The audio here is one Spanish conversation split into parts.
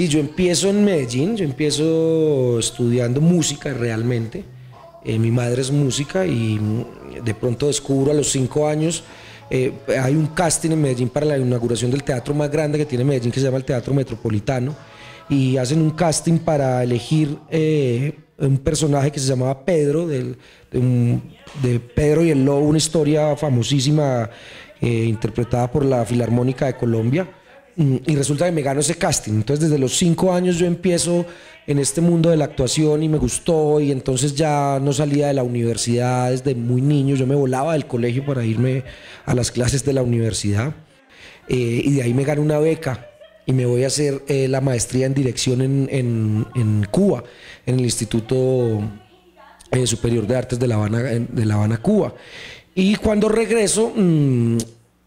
Sí, yo empiezo en Medellín, yo empiezo estudiando música realmente. Eh, mi madre es música y de pronto descubro a los cinco años, eh, hay un casting en Medellín para la inauguración del teatro más grande que tiene Medellín, que se llama el Teatro Metropolitano, y hacen un casting para elegir eh, un personaje que se llamaba Pedro, del, de, Pedro y el Lobo, una historia famosísima interpretada por la Filarmónica de Colombia y resulta que me gano ese casting. Entonces desde los cinco años yo empiezo en este mundo de la actuación y me gustó y entonces ya no salía de la universidad desde muy niño, yo me volaba del colegio para irme a las clases de la universidad eh, y de ahí me gano una beca y me voy a hacer eh, la maestría en dirección en, Cuba, en el Instituto eh, Superior de Artes de La Habana, de La Habana Cuba. Y cuando regreso,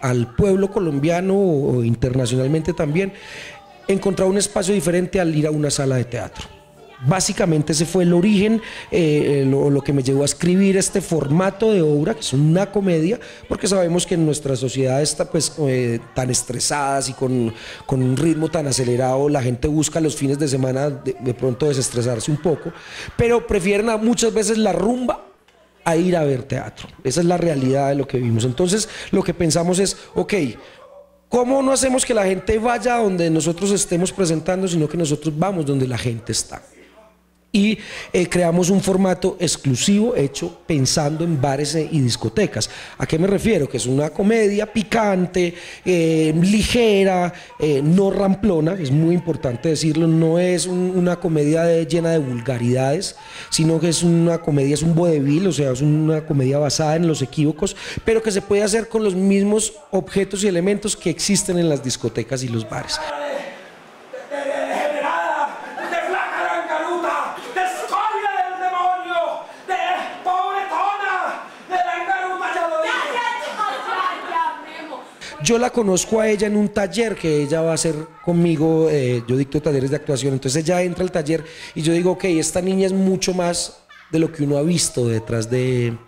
al pueblo colombiano o internacionalmente también encontrar un espacio diferente al ir a una sala de teatro. Básicamente ese fue el origen, eh, lo, que me llevó a escribir este formato de obra, que es una comedia, porque sabemos que en nuestra sociedad está pues eh, tan estresadas y con, un ritmo tan acelerado, la gente busca los fines de semana de, de pronto desestresarse un poco, pero prefieren muchas veces la rumba ir a ver teatro. Esa es la realidad de lo que vivimos. Entonces lo que pensamos es, ok, ¿Cómo no hacemos que la gente vaya donde nosotros estemos presentando, sino que nosotros vamos donde la gente está? Y eh, creamos un formato exclusivo hecho pensando en bares y discotecas. ¿A qué me refiero? Que es una comedia picante, eh, ligera, eh, no ramplona, es muy importante decirlo, no es una comedia llena de vulgaridades, sino que es una comedia, es un vodevil, o sea, es una comedia basada en los equívocos, pero que se puede hacer con los mismos objetos y elementos que existen en las discotecas y los bares. Yo la conozco a ella en un taller que ella va a hacer conmigo, eh, yo dicto talleres de actuación, entonces ella entra al taller y yo digo, ok, esta niña es mucho más de lo que uno ha visto detrás de,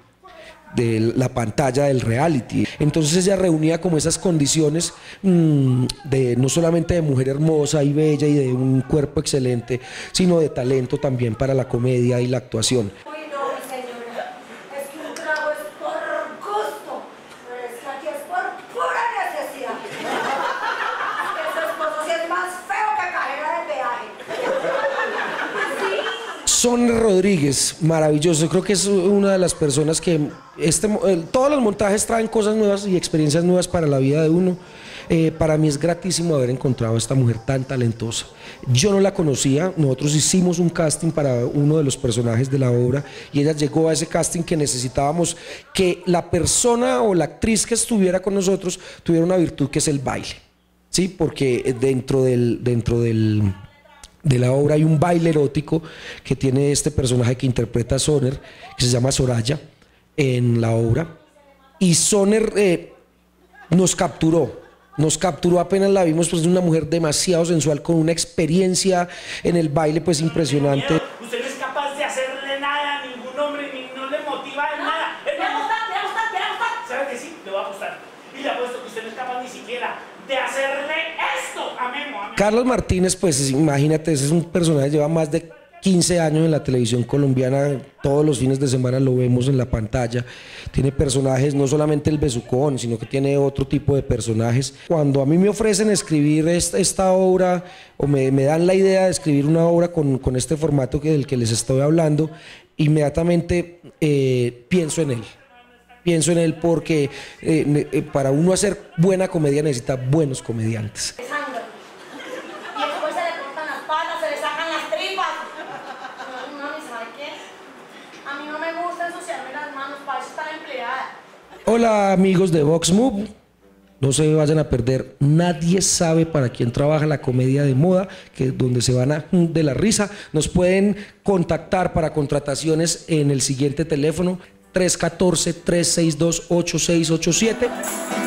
la pantalla del reality. Entonces ella reunía como esas condiciones mm, de no solamente de mujer hermosa y bella y de un cuerpo excelente, sino de talento también para la comedia y la actuación. Son Rodríguez, maravilloso. Creo que es una de las personas que este, todos los montajes traen cosas nuevas y experiencias nuevas para la vida de uno. Eh, para mí es gratísimo haber encontrado a esta mujer tan talentosa. Yo no la conocía, nosotros hicimos un casting para uno de los personajes de la obra y ella llegó a ese casting que necesitábamos que la persona o la actriz que estuviera con nosotros tuviera una virtud que es el baile. ¿Sí? Porque dentro del, dentro del de la obra hay un baile erótico que tiene este personaje que interpreta a Soner, que se llama Soraya, en la obra. Y Soner eh, nos capturó, nos capturó apenas la vimos, pues es una mujer demasiado sensual, con una experiencia en el baile pues impresionante. Usted no es capaz de hacerle nada a ningún hombre, ni no le motiva en nada. ¿Le va a gustar? ¿Le va a gustar? ¿Le va a gustar? ¿Sabe que sí? Le va a gustar. Y le apuesto que usted no es capaz ni de hacerle Carlos Martínez, pues imagínate, ese es un personaje que lleva más de 15 años en la televisión colombiana, todos los fines de semana lo vemos en la pantalla. Tiene personajes, no solamente el besucón, sino que tiene otro tipo de personajes. Cuando a mí me ofrecen escribir esta, obra, o me, dan la idea de escribir una obra con, este formato que, del que les estoy hablando, inmediatamente eh, pienso en él. Pienso en él porque eh, eh, para uno hacer buena comedia necesita buenos comediantes. Hola amigos de Vox Move. No se vayan a perder. Nadie sabe para quién trabaja la comedia de moda, que es donde se van a de la risa. Nos pueden contactar para contrataciones en el siguiente teléfono 314-362-8687.